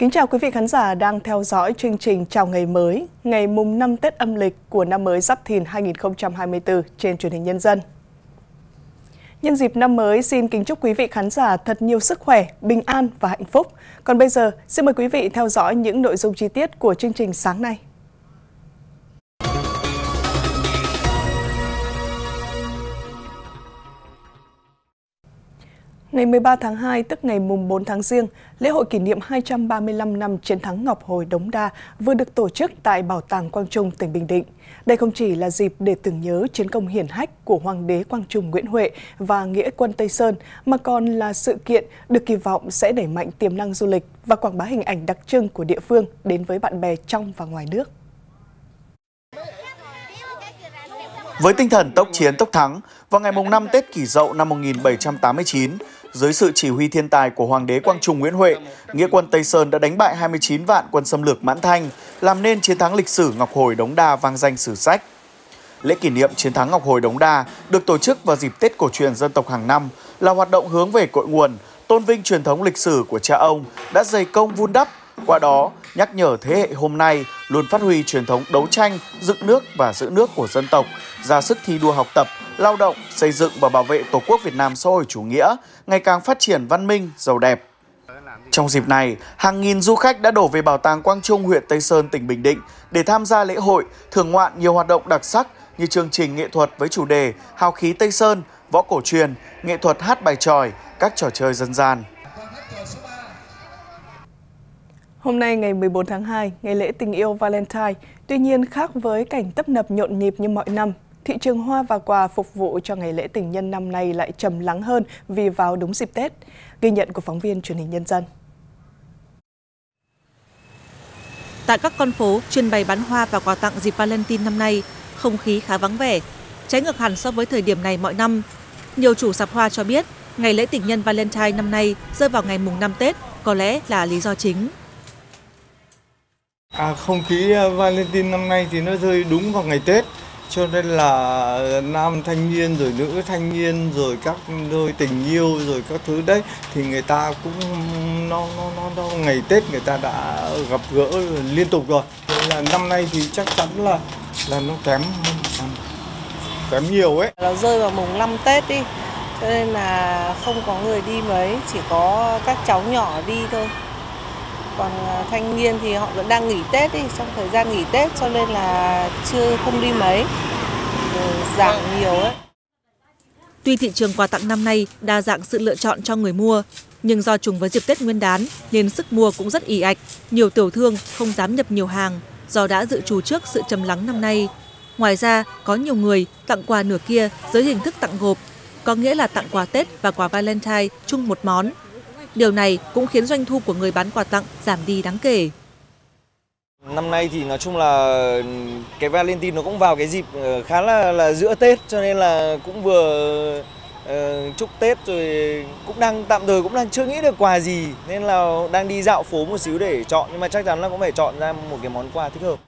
Kính chào quý vị khán giả đang theo dõi chương trình Chào ngày mới, ngày mùng 5 Tết âm lịch của năm mới Giáp Thìn 2024 trên truyền hình nhân dân. Nhân dịp năm mới, xin kính chúc quý vị khán giả thật nhiều sức khỏe, bình an và hạnh phúc. Còn bây giờ, xin mời quý vị theo dõi những nội dung chi tiết của chương trình sáng nay. Ngày 13 tháng 2, tức ngày mùng 4 tháng Giêng, lễ hội kỷ niệm 235 năm chiến thắng Ngọc Hồi Đống Đa vừa được tổ chức tại Bảo tàng Quang Trung, tỉnh Bình Định. Đây không chỉ là dịp để tưởng nhớ chiến công hiển hách của Hoàng đế Quang Trung Nguyễn Huệ và Nghĩa quân Tây Sơn, mà còn là sự kiện được kỳ vọng sẽ đẩy mạnh tiềm năng du lịch và quảng bá hình ảnh đặc trưng của địa phương đến với bạn bè trong và ngoài nước. Với tinh thần tốc chiến tốc thắng, vào ngày mùng 5 Tết Kỷ Dậu năm 1789, dưới sự chỉ huy thiên tài của Hoàng đế Quang Trung Nguyễn Huệ, nghĩa quân Tây Sơn đã đánh bại 29 vạn quân xâm lược Mãn Thanh, làm nên chiến thắng lịch sử Ngọc Hồi Đống Đa vang danh sử sách. Lễ kỷ niệm chiến thắng Ngọc Hồi Đống Đa được tổ chức vào dịp Tết cổ truyền dân tộc hàng năm là hoạt động hướng về cội nguồn, tôn vinh truyền thống lịch sử của cha ông đã dày công vun đắp, qua đó nhắc nhở thế hệ hôm nay luôn phát huy truyền thống đấu tranh, dựng nước và giữ nước của dân tộc, ra sức thi đua học tập, lao động, xây dựng và bảo vệ Tổ quốc Việt Nam xã hội chủ nghĩa, ngày càng phát triển văn minh, giàu đẹp. Trong dịp này, hàng nghìn du khách đã đổ về Bảo tàng Quang Trung, huyện Tây Sơn, tỉnh Bình Định để tham gia lễ hội, thưởng ngoạn nhiều hoạt động đặc sắc như chương trình nghệ thuật với chủ đề Hào khí Tây Sơn, võ cổ truyền, nghệ thuật hát bài tròi, các trò chơi dân gian. Hôm nay ngày 14 tháng 2, ngày lễ tình yêu Valentine, tuy nhiên khác với cảnh tấp nập nhộn nhịp như mọi năm, thị trường hoa và quà phục vụ cho ngày lễ tình nhân năm nay lại trầm lắng hơn vì vào đúng dịp Tết. Ghi nhận của phóng viên truyền hình nhân dân. Tại các con phố chuyên bày bán hoa và quà tặng dịp Valentine năm nay, không khí khá vắng vẻ, trái ngược hẳn so với thời điểm này mọi năm. Nhiều chủ sạp hoa cho biết, ngày lễ tình nhân Valentine năm nay rơi vào ngày mùng 5 Tết có lẽ là lý do chính. À, không khí à, Valentine năm nay thì nó rơi đúng vào ngày Tết cho nên là nam thanh niên rồi nữ thanh niên rồi các đôi tình yêu rồi các thứ đấy thì người ta cũng nó nó nó, nó ngày Tết người ta đã gặp gỡ liên tục rồi. Nên là năm nay thì chắc chắn là là nó kém kém nhiều ấy. Nó rơi vào mùng 5 Tết đi cho nên là không có người đi mấy chỉ có các cháu nhỏ đi thôi còn à, thanh niên thì họ vẫn đang nghỉ Tết đi trong thời gian nghỉ Tết cho nên là chưa không đi mấy giảm nhiều ấy. Tuy thị trường quà tặng năm nay đa dạng sự lựa chọn cho người mua, nhưng do trùng với dịp Tết Nguyên đán nên sức mua cũng rất ì ạch. Nhiều tiểu thương không dám nhập nhiều hàng do đã dự trù trước sự trầm lắng năm nay. Ngoài ra, có nhiều người tặng quà nửa kia dưới hình thức tặng gộp, có nghĩa là tặng quà Tết và quà Valentine chung một món Điều này cũng khiến doanh thu của người bán quà tặng giảm đi đáng kể. Năm nay thì nói chung là cái Valentine nó cũng vào cái dịp ờ, khá là là giữa Tết cho nên là cũng vừa uh, chúc Tết rồi cũng đang tạm thời cũng đang chưa nghĩ được quà gì nên là đang đi dạo phố một xíu để chọn nhưng mà chắc chắn là cũng phải chọn ra một cái món quà thích hợp.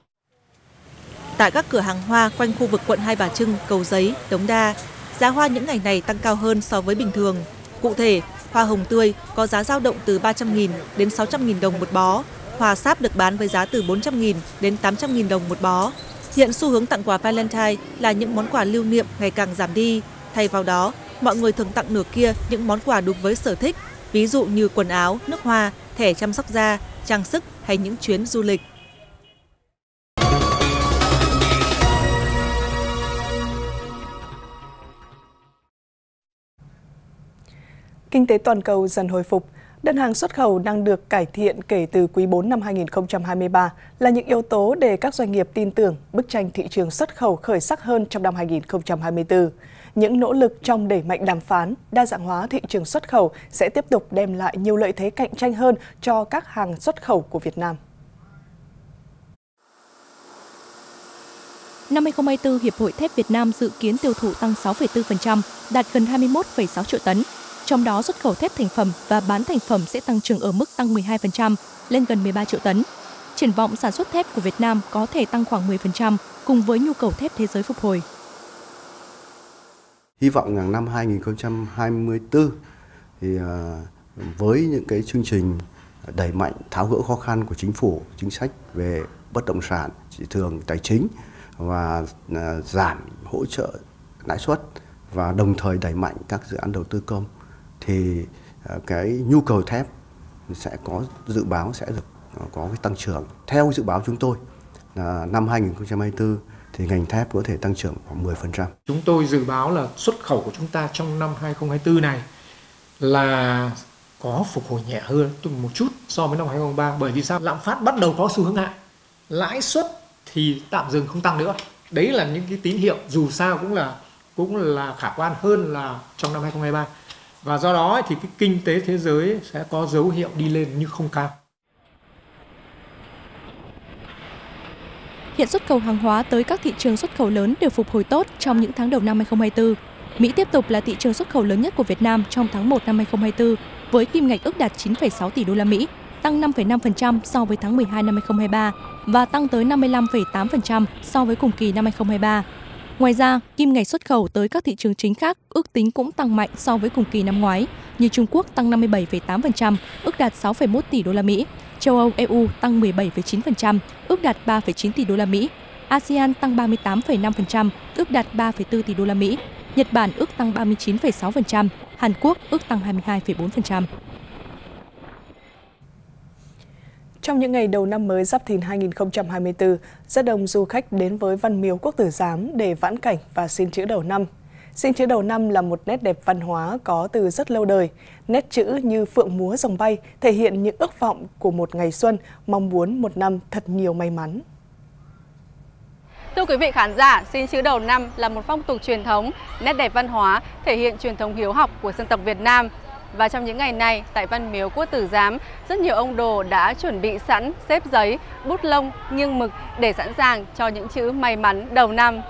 Tại các cửa hàng hoa quanh khu vực quận Hai Bà Trưng, Cầu Giấy, Đống Đa, giá hoa những ngày này tăng cao hơn so với bình thường. Cụ thể, Hoa hồng tươi có giá dao động từ 300.000 đến 600.000 đồng một bó. Hoa sáp được bán với giá từ 400.000 đến 800.000 đồng một bó. Hiện xu hướng tặng quà Valentine là những món quà lưu niệm ngày càng giảm đi. Thay vào đó, mọi người thường tặng nửa kia những món quà đúng với sở thích, ví dụ như quần áo, nước hoa, thẻ chăm sóc da, trang sức hay những chuyến du lịch. Kinh tế toàn cầu dần hồi phục, đơn hàng xuất khẩu đang được cải thiện kể từ quý 4 năm 2023 là những yếu tố để các doanh nghiệp tin tưởng bức tranh thị trường xuất khẩu khởi sắc hơn trong năm 2024. Những nỗ lực trong đẩy mạnh đàm phán, đa dạng hóa thị trường xuất khẩu sẽ tiếp tục đem lại nhiều lợi thế cạnh tranh hơn cho các hàng xuất khẩu của Việt Nam. Năm 2024, Hiệp hội Thép Việt Nam dự kiến tiêu thụ tăng 6,4%, đạt gần 21,6 triệu tấn, trong đó xuất khẩu thép thành phẩm và bán thành phẩm sẽ tăng trưởng ở mức tăng 12% lên gần 13 triệu tấn. Triển vọng sản xuất thép của Việt Nam có thể tăng khoảng 10% cùng với nhu cầu thép thế giới phục hồi. Hy vọng rằng năm 2024 thì à, với những cái chương trình đẩy mạnh tháo gỡ khó khăn của chính phủ, chính sách về bất động sản, thị trường tài chính và à, giảm hỗ trợ lãi suất và đồng thời đẩy mạnh các dự án đầu tư công thì à, cái nhu cầu thép sẽ có, dự báo sẽ được à, có cái tăng trưởng. Theo dự báo chúng tôi là năm 2024 thì ngành thép có thể tăng trưởng khoảng 10%. Chúng tôi dự báo là xuất khẩu của chúng ta trong năm 2024 này là có phục hồi nhẹ hơn một chút so với năm 2023 bởi vì sao? Lạm phát bắt đầu có xu hướng hạ. Lãi suất thì tạm dừng không tăng nữa. Đấy là những cái tín hiệu dù sao cũng là cũng là khả quan hơn là trong năm 2023. Và do đó thì cái kinh tế thế giới sẽ có dấu hiệu đi lên nhưng không cao. Hiện xuất khẩu hàng hóa tới các thị trường xuất khẩu lớn đều phục hồi tốt trong những tháng đầu năm 2024. Mỹ tiếp tục là thị trường xuất khẩu lớn nhất của Việt Nam trong tháng 1 năm 2024 với kim ngạch ước đạt 9,6 tỷ đô la Mỹ, tăng 5,5% so với tháng 12 năm 2023 và tăng tới 55,8% so với cùng kỳ năm 2023. Ngoài ra, kim ngạch xuất khẩu tới các thị trường chính khác ước tính cũng tăng mạnh so với cùng kỳ năm ngoái, như Trung Quốc tăng 57,8%, ước đạt 6,1 tỷ đô la Mỹ, châu Âu EU tăng 17,9%, ước đạt 3,9 tỷ đô la Mỹ, ASEAN tăng 38,5%, ước đạt 3,4 tỷ đô la Mỹ, Nhật Bản ước tăng 39,6%, Hàn Quốc ước tăng 22,4%. Trong những ngày đầu năm mới Giáp Thìn 2024, rất đông du khách đến với Văn Miếu Quốc Tử Giám để vãn cảnh và xin chữ đầu năm. Xin chữ đầu năm là một nét đẹp văn hóa có từ rất lâu đời. Nét chữ như phượng múa rồng bay thể hiện những ước vọng của một ngày xuân, mong muốn một năm thật nhiều may mắn. Thưa quý vị khán giả, xin chữ đầu năm là một phong tục truyền thống, nét đẹp văn hóa, thể hiện truyền thống hiếu học của dân tộc Việt Nam. Và trong những ngày này, tại Văn Miếu Quốc Tử Giám, rất nhiều ông đồ đã chuẩn bị sẵn xếp giấy, bút lông, nghiêng mực để sẵn sàng cho những chữ may mắn đầu năm.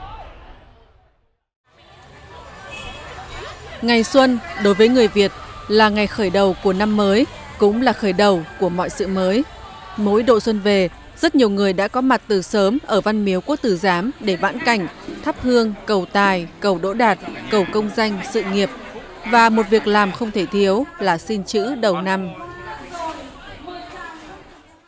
Ngày xuân đối với người Việt là ngày khởi đầu của năm mới, cũng là khởi đầu của mọi sự mới. Mỗi độ xuân về, rất nhiều người đã có mặt từ sớm ở Văn Miếu Quốc Tử Giám để vãn cảnh, thắp hương, cầu tài, cầu đỗ đạt, cầu công danh, sự nghiệp. Và một việc làm không thể thiếu là xin chữ đầu năm.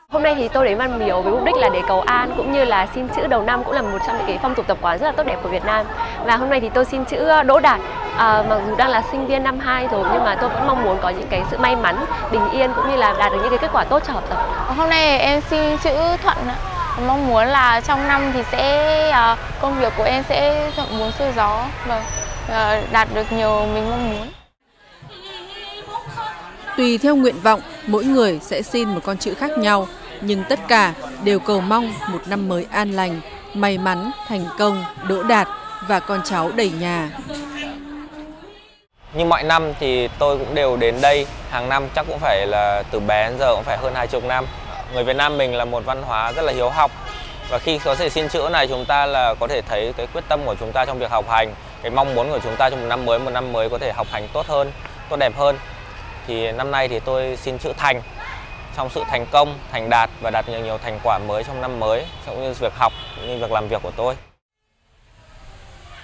Hôm nay thì tôi đến Văn Miếu với mục đích là để cầu an cũng như là xin chữ đầu năm cũng là một trong những cái phong tục tập quán rất là tốt đẹp của Việt Nam. Và hôm nay thì tôi xin chữ Đỗ Đạt. À, mặc dù đang là sinh viên năm 2 rồi nhưng mà tôi vẫn mong muốn có những cái sự may mắn, bình yên cũng như là đạt được những cái kết quả tốt cho học tập. Hôm nay em xin chữ Thuận ạ. Mong muốn là trong năm thì sẽ công việc của em sẽ thuận buồm xuôi gió và uh, đạt được nhiều mình mong muốn. Tùy theo nguyện vọng, mỗi người sẽ xin một con chữ khác nhau, nhưng tất cả đều cầu mong một năm mới an lành, may mắn, thành công, đỗ đạt và con cháu đầy nhà. Như mọi năm thì tôi cũng đều đến đây, hàng năm chắc cũng phải là từ bé đến giờ cũng phải hơn hai chục năm. Người Việt Nam mình là một văn hóa rất là hiếu học và khi có thể xin chữ này chúng ta là có thể thấy cái quyết tâm của chúng ta trong việc học hành, cái mong muốn của chúng ta trong một năm mới, một năm mới có thể học hành tốt hơn, tốt đẹp hơn. Thì năm nay thì tôi xin chữ thành trong sự thành công, thành đạt và đạt nhiều nhiều thành quả mới trong năm mới cũng như việc học cũng như việc làm việc của tôi.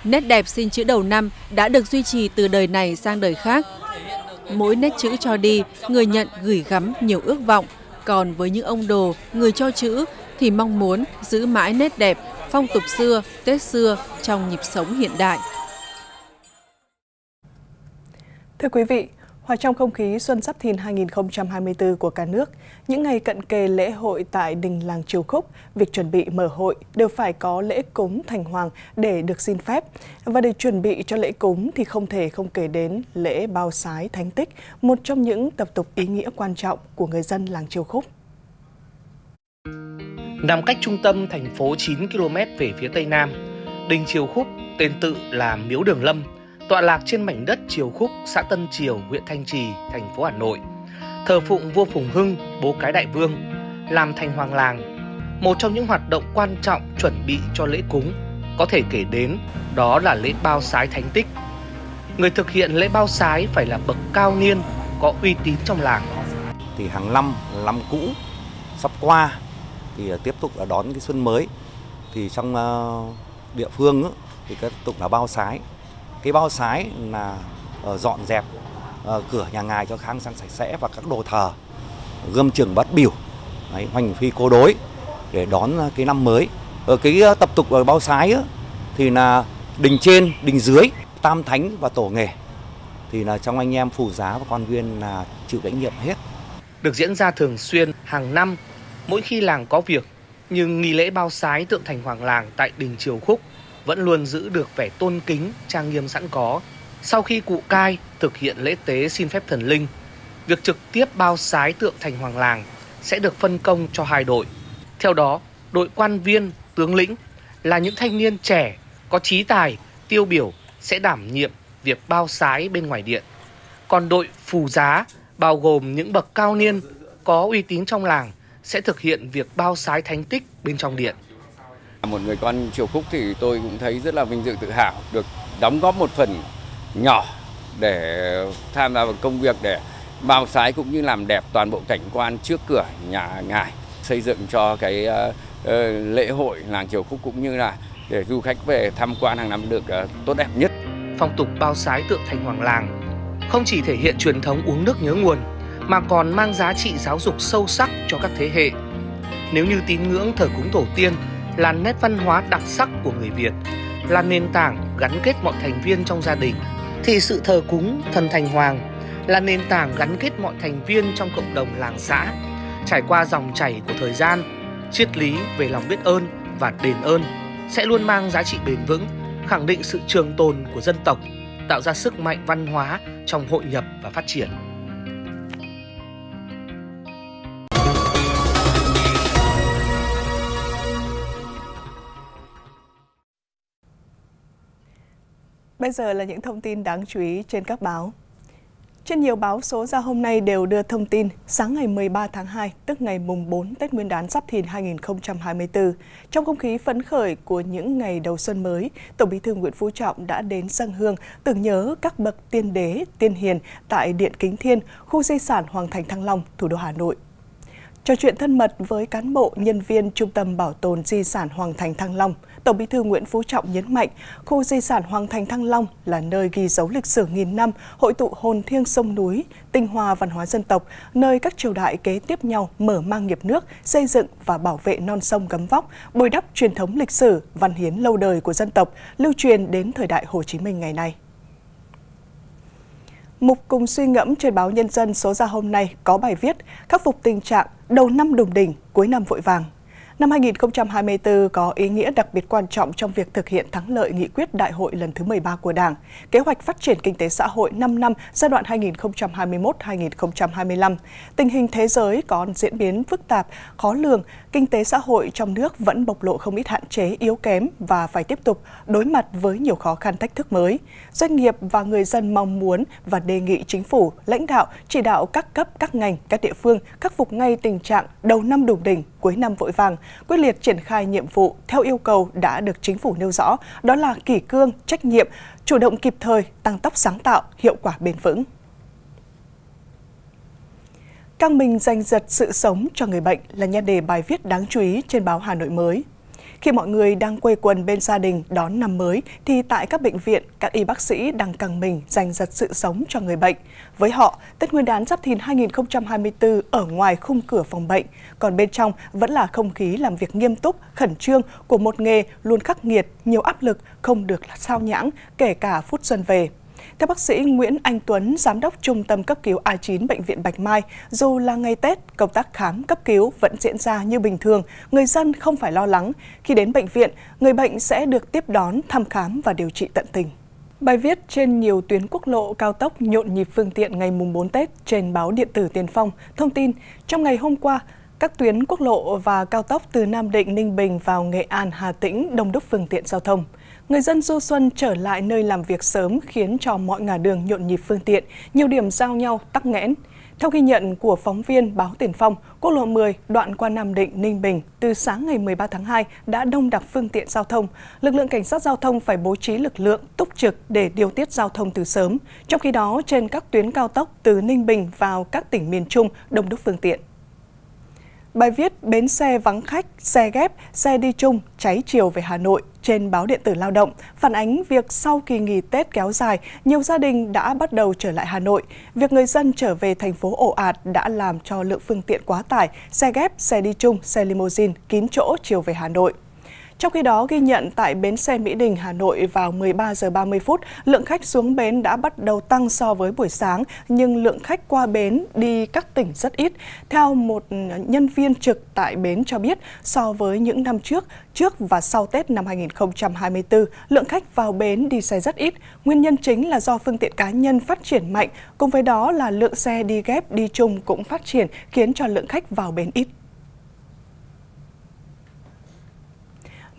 Nét đẹp xin chữ đầu năm đã được duy trì từ đời này sang đời khác. Mỗi nét chữ cho đi, người nhận gửi gắm nhiều ước vọng, còn với những ông đồ, người cho chữ thì mong muốn giữ mãi nét đẹp, phong tục xưa, Tết xưa trong nhịp sống hiện đại. Thưa quý vị, Hòa trong không khí Xuân sắp Thìn 2024 của cả nước, những ngày cận kề lễ hội tại đình làng Triều Khúc, việc chuẩn bị mở hội đều phải có lễ cúng thành hoàng để được xin phép. Và để chuẩn bị cho lễ cúng thì không thể không kể đến lễ bao sái thánh tích, một trong những tập tục ý nghĩa quan trọng của người dân làng Triều Khúc. Nằm cách trung tâm thành phố 9 km về phía tây nam, đình Triều Khúc tên tự là Miếu Đường Lâm, tọa lạc trên mảnh đất Triều Khúc, xã Tân Triều, huyện Thanh Trì, thành phố Hà Nội. Thờ phụng vua Phùng Hưng, bố cái đại vương, làm thành hoàng làng. Một trong những hoạt động quan trọng chuẩn bị cho lễ cúng có thể kể đến đó là lễ bao sái thánh tích. Người thực hiện lễ bao sái phải là bậc cao niên, có uy tín trong làng. Thì hàng năm, năm cũ sắp qua thì ờ, tiếp tục là đón cái xuân mới. Thì trong ờ, địa phương thì cái tục là bao sái cái bao sái là ờ, dọn dẹp ờ, cửa nhà ngài cho khang sang sạch sẽ và các đồ thờ gươm trường bát biểu, đấy, hoành phi cô đối để đón ờ, cái năm mới. Ở cái tập tục ở bao sái ấy, thì là đình trên, đình dưới, tam thánh và tổ nghề thì là trong anh em phù giá và quan viên là chịu trách nhiệm hết. Được diễn ra thường xuyên hàng năm, mỗi khi làng có việc, nhưng nghi lễ bao sái tượng thành hoàng làng tại đình Triều Khúc vẫn luôn giữ được vẻ tôn kính, trang nghiêm sẵn có. Sau khi cụ cai thực hiện lễ tế xin phép thần linh, việc trực tiếp bao sái tượng thành hoàng làng sẽ được phân công cho hai đội. Theo đó, đội quan viên, tướng lĩnh là những thanh niên trẻ, có trí tài, tiêu biểu sẽ đảm nhiệm việc bao sái bên ngoài điện. Còn đội phù giá bao gồm những bậc cao niên có uy tín trong làng sẽ thực hiện việc bao sái thánh tích bên trong điện. Một người con triều khúc thì tôi cũng thấy rất là vinh dự tự hào, được đóng góp một phần nhỏ để tham gia vào công việc, để bao sái cũng như làm đẹp toàn bộ cảnh quan trước cửa nhà ngài, xây dựng cho cái ờ, ờ, lễ hội làng triều khúc cũng như là để du khách về tham quan hàng năm được ờ, tốt đẹp nhất. Phong tục bao sái tượng thành hoàng làng không chỉ thể hiện truyền thống uống nước nhớ nguồn, mà còn mang giá trị giáo dục sâu sắc cho các thế hệ. Nếu như tín ngưỡng thờ cúng tổ tiên là nét văn hóa đặc sắc của người Việt, là nền tảng gắn kết mọi thành viên trong gia đình, thì sự thờ cúng thần thành hoàng là nền tảng gắn kết mọi thành viên trong cộng đồng làng xã, trải qua dòng chảy của thời gian, triết lý về lòng biết ơn và đền ơn sẽ luôn mang giá trị bền vững, khẳng định sự trường tồn của dân tộc, tạo ra sức mạnh văn hóa trong hội nhập và phát triển. Bây giờ là những thông tin đáng chú ý trên các báo. Trên nhiều báo số ra hôm nay đều đưa thông tin sáng ngày 13 tháng 2, tức ngày mùng 4 Tết Nguyên đán Giáp Thìn 2024, trong không khí phấn khởi của những ngày đầu xuân mới, Tổng Bí thư Nguyễn Phú Trọng đã đến dân hương tưởng nhớ các bậc tiên đế, tiên hiền tại Điện Kính Thiên, khu di sản Hoàng Thành Thăng Long, thủ đô Hà Nội. Trò chuyện thân mật với cán bộ, nhân viên Trung tâm Bảo tồn Di sản Hoàng Thành Thăng Long, Tổng bí thư Nguyễn Phú Trọng nhấn mạnh, khu di sản Hoàng Thành Thăng Long là nơi ghi dấu lịch sử nghìn năm, hội tụ hồn thiêng sông núi, tinh hoa văn hóa dân tộc, nơi các triều đại kế tiếp nhau mở mang nghiệp nước, xây dựng và bảo vệ non sông gấm vóc, bồi đắp truyền thống lịch sử, văn hiến lâu đời của dân tộc, lưu truyền đến thời đại Hồ Chí Minh ngày nay. Mục cùng suy ngẫm trên báo Nhân dân số ra hôm nay có bài viết khắc phục tình trạng đầu năm đùng đỉnh, cuối năm vội vàng. Năm 2024 có ý nghĩa đặc biệt quan trọng trong việc thực hiện thắng lợi nghị quyết đại hội lần thứ 13 của Đảng, kế hoạch phát triển kinh tế xã hội 5 năm giai đoạn 2021-2025. Tình hình thế giới có diễn biến phức tạp, khó lường, kinh tế xã hội trong nước vẫn bộc lộ không ít hạn chế yếu kém và phải tiếp tục đối mặt với nhiều khó khăn thách thức mới. Doanh nghiệp và người dân mong muốn và đề nghị chính phủ, lãnh đạo, chỉ đạo các cấp, các ngành, các địa phương khắc phục ngay tình trạng đầu năm đùng đỉnh, cuối năm vội vàng, quyết liệt triển khai nhiệm vụ theo yêu cầu đã được chính phủ nêu rõ, đó là kỷ cương, trách nhiệm, chủ động kịp thời, tăng tốc sáng tạo, hiệu quả bền vững. Căng mình giành giật sự sống cho người bệnh là nhan đề bài viết đáng chú ý trên báo Hà Nội mới. Khi mọi người đang quây quần bên gia đình đón năm mới, thì tại các bệnh viện, các y bác sĩ đang căng mình giành giật sự sống cho người bệnh. Với họ, Tết Nguyên đán Giáp Thìn 2024 ở ngoài khung cửa phòng bệnh, còn bên trong vẫn là không khí làm việc nghiêm túc, khẩn trương của một nghề luôn khắc nghiệt, nhiều áp lực, không được sao nhãng, kể cả phút xuân về. Theo bác sĩ Nguyễn Anh Tuấn, Giám đốc Trung tâm cấp cứu A9 Bệnh viện Bạch Mai, dù là ngày Tết, công tác khám cấp cứu vẫn diễn ra như bình thường, người dân không phải lo lắng. Khi đến bệnh viện, người bệnh sẽ được tiếp đón, thăm khám và điều trị tận tình. Bài viết trên nhiều tuyến quốc lộ cao tốc nhộn nhịp phương tiện ngày mùng 4 Tết trên báo điện tử Tiền Phong thông tin trong ngày hôm qua, các tuyến quốc lộ và cao tốc từ Nam Định, Ninh Bình vào Nghệ An, Hà Tĩnh đông đúc phương tiện giao thông. Người dân du xuân trở lại nơi làm việc sớm khiến cho mọi ngả đường nhộn nhịp phương tiện, nhiều điểm giao nhau tắc nghẽn. Theo ghi nhận của phóng viên báo Tiền Phong, quốc lộ 10 đoạn qua Nam Định, Ninh Bình từ sáng ngày 13 tháng 2 đã đông đặc phương tiện giao thông. Lực lượng cảnh sát giao thông phải bố trí lực lượng túc trực để điều tiết giao thông từ sớm. Trong khi đó, trên các tuyến cao tốc từ Ninh Bình vào các tỉnh miền Trung đông đúc phương tiện. Bài viết bến xe vắng khách, xe ghép, xe đi chung, cháy chiều về Hà Nội trên báo điện tử Lao động phản ánh việc sau kỳ nghỉ Tết kéo dài, nhiều gia đình đã bắt đầu trở lại Hà Nội. Việc người dân trở về thành phố ồ ạt đã làm cho lượng phương tiện quá tải, xe ghép, xe đi chung, xe limousine kín chỗ chiều về Hà Nội. Trong khi đó, ghi nhận tại bến xe Mỹ Đình, Hà Nội vào 13 giờ 30 phút, lượng khách xuống bến đã bắt đầu tăng so với buổi sáng, nhưng lượng khách qua bến đi các tỉnh rất ít. Theo một nhân viên trực tại bến cho biết, so với những năm trước, trước và sau Tết năm 2024, lượng khách vào bến đi xe rất ít. Nguyên nhân chính là do phương tiện cá nhân phát triển mạnh, cùng với đó là lượng xe đi ghép đi chung cũng phát triển, khiến cho lượng khách vào bến ít.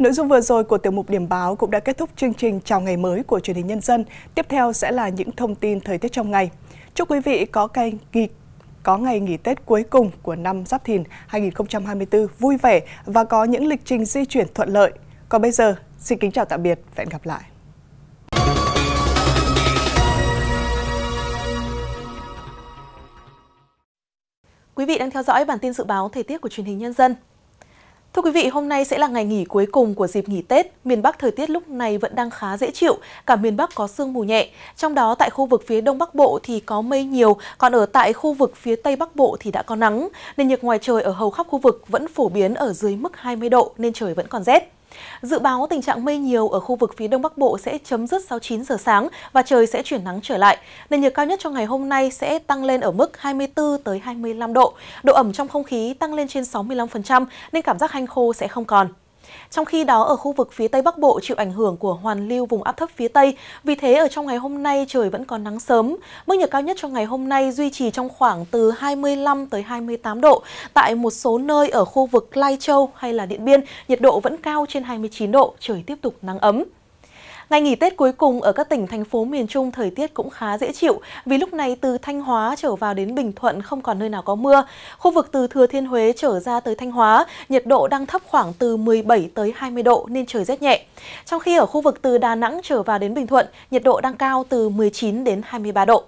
Nội dung vừa rồi của tiểu mục điểm báo cũng đã kết thúc chương trình chào ngày mới của truyền hình nhân dân. Tiếp theo sẽ là những thông tin thời tiết trong ngày. Chúc quý vị có ngày nghỉ có ngày nghỉ Tết cuối cùng của năm Giáp Thìn 2024 vui vẻ và có những lịch trình di chuyển thuận lợi. Còn bây giờ, xin kính chào tạm biệt và hẹn gặp lại. Quý vị đang theo dõi bản tin dự báo thời tiết của truyền hình nhân dân. Thưa quý vị, hôm nay sẽ là ngày nghỉ cuối cùng của dịp nghỉ Tết. Miền Bắc thời tiết lúc này vẫn đang khá dễ chịu, cả miền Bắc có sương mù nhẹ. Trong đó tại khu vực phía Đông Bắc Bộ thì có mây nhiều, còn ở tại khu vực phía Tây Bắc Bộ thì đã có nắng. Nên nhiệt ngoài trời ở hầu khắp khu vực vẫn phổ biến ở dưới mức 20 độ nên trời vẫn còn rét. Dự báo tình trạng mây nhiều ở khu vực phía Đông Bắc Bộ sẽ chấm dứt sau 9 giờ sáng và trời sẽ chuyển nắng trở lại. Nền nhiệt cao nhất trong ngày hôm nay sẽ tăng lên ở mức 24 tới 25 độ. Độ ẩm trong không khí tăng lên trên 65% nên cảm giác hanh khô sẽ không còn. Trong khi đó, ở khu vực phía Tây Bắc Bộ chịu ảnh hưởng của hoàn lưu vùng áp thấp phía Tây, vì thế ở trong ngày hôm nay trời vẫn còn nắng sớm. Mức nhiệt cao nhất trong ngày hôm nay duy trì trong khoảng từ 25 tới 28 độ. Tại một số nơi ở khu vực Lai Châu hay là Điện Biên, nhiệt độ vẫn cao trên 29 độ, trời tiếp tục nắng ấm. Ngày nghỉ Tết cuối cùng ở các tỉnh, thành phố miền Trung thời tiết cũng khá dễ chịu vì lúc này từ Thanh Hóa trở vào đến Bình Thuận không còn nơi nào có mưa. Khu vực từ Thừa Thiên Huế trở ra tới Thanh Hóa, nhiệt độ đang thấp khoảng từ 17 tới 20 độ nên trời rét nhẹ. Trong khi ở khu vực từ Đà Nẵng trở vào đến Bình Thuận, nhiệt độ đang cao từ 19 đến 23 độ.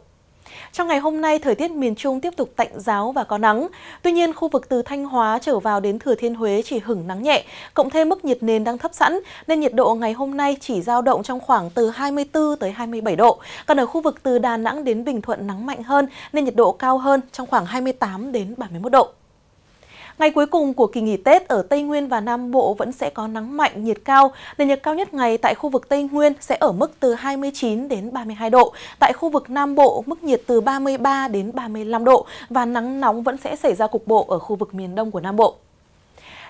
Trong ngày hôm nay, thời tiết miền Trung tiếp tục tạnh giáo và có nắng. Tuy nhiên, khu vực từ Thanh Hóa trở vào đến Thừa Thiên Huế chỉ hửng nắng nhẹ, cộng thêm mức nhiệt nền đang thấp sẵn, nên nhiệt độ ngày hôm nay chỉ dao động trong khoảng từ 24 tới 27 độ. Còn ở khu vực từ Đà Nẵng đến Bình Thuận nắng mạnh hơn, nên nhiệt độ cao hơn trong khoảng 28 đến 31 độ. Ngày cuối cùng của kỳ nghỉ Tết ở Tây Nguyên và Nam Bộ vẫn sẽ có nắng mạnh, nhiệt cao. Nền nhiệt cao nhất ngày tại khu vực Tây Nguyên sẽ ở mức từ 29 đến 32 độ. Tại khu vực Nam Bộ, mức nhiệt từ 33 đến 35 độ và nắng nóng vẫn sẽ xảy ra cục bộ ở khu vực miền Đông của Nam Bộ.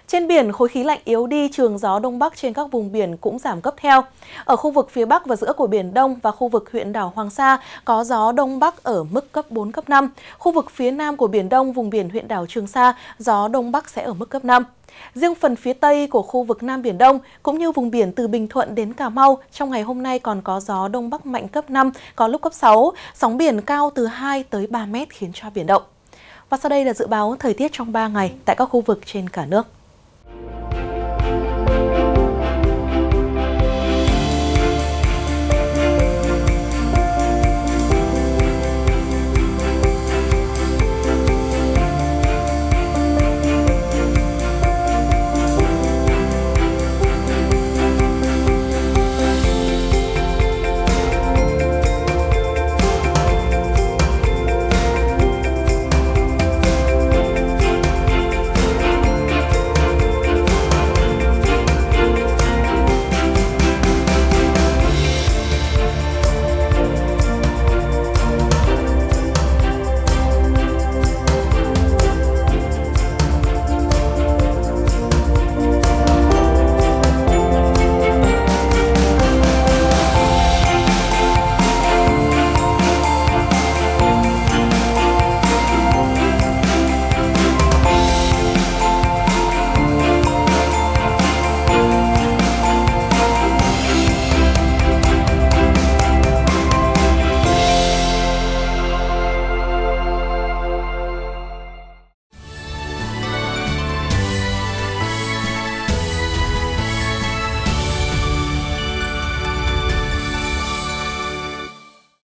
Trên biển, khối khí lạnh yếu đi, trường gió Đông Bắc trên các vùng biển cũng giảm cấp theo. Ở khu vực phía Bắc và giữa của Biển Đông và khu vực huyện đảo Hoàng Sa có gió Đông Bắc ở mức cấp 4, cấp 5. Khu vực phía Nam của Biển Đông, vùng biển huyện đảo Trường Sa, gió Đông Bắc sẽ ở mức cấp 5. Riêng phần phía Tây của khu vực Nam Biển Đông cũng như vùng biển từ Bình Thuận đến Cà Mau trong ngày hôm nay còn có gió Đông Bắc mạnh cấp 5, có lúc cấp 6, sóng biển cao từ 2 tới 3 mét khiến cho biển động. Và sau đây là dự báo thời tiết trong 3 ngày tại các khu vực trên cả nước. thank you